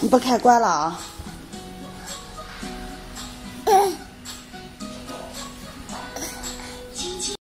你不开关了啊。